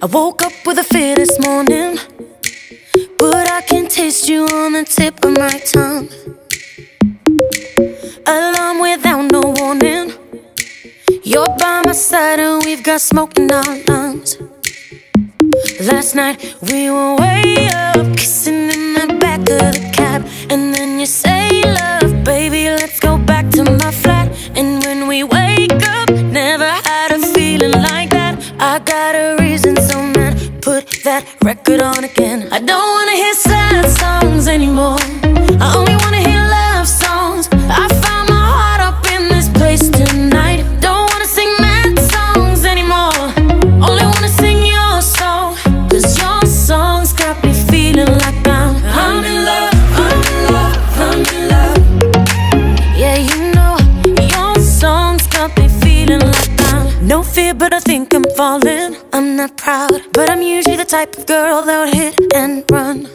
I woke up with a fear this morning, but I can taste you on the tip of my tongue. Alarm without no warning. You're by my side and we've got smoke in our lungs. Last night we were way I got a reason, so man, put that record on again. I don't wanna hear sad songs anymore. No fear, but I think I'm falling. I'm not proud, but I'm usually the type of girl that would hit and run.